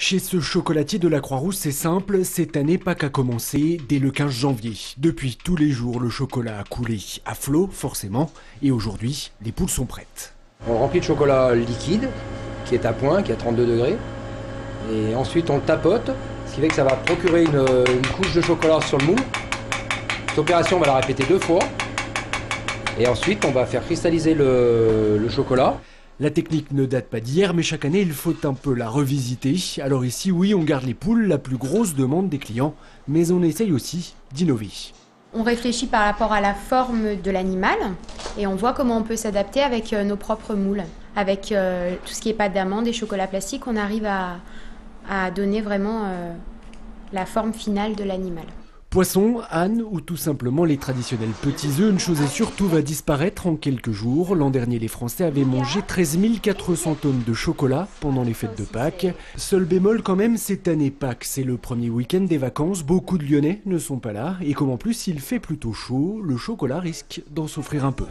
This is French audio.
Chez ce chocolatier de la Croix-Rousse, c'est simple, cette année Pâques a commencé dès le 15 janvier. Depuis tous les jours, le chocolat a coulé à flot, forcément, et aujourd'hui, les poules sont prêtes. On remplit de chocolat liquide, qui est à point, qui est à 32 degrés, et ensuite on le tapote, ce qui fait que ça va procurer une, couche de chocolat sur le moule. Cette opération, on va la répéter deux fois, et ensuite on va faire cristalliser le chocolat. La technique ne date pas d'hier, mais chaque année il faut un peu la revisiter. Alors ici, oui, on garde les poules, la plus grosse demande des clients, mais on essaye aussi d'innover. On réfléchit par rapport à la forme de l'animal et on voit comment on peut s'adapter avec euh, nos propres moules. Avec euh, tout ce qui est pâte d'amande et chocolat plastique, on arrive à, donner vraiment euh, la forme finale de l'animal. Poisson, âne ou tout simplement les traditionnels petits œufs, une chose est sûre, tout va disparaître en quelques jours. L'an dernier, les Français avaient mangé 13 400 tonnes de chocolat pendant les fêtes de Pâques. Seul bémol quand même, cette année Pâques, c'est le premier week-end des vacances, beaucoup de Lyonnais ne sont pas là, et comme en plus il fait plutôt chaud, le chocolat risque d'en souffrir un peu.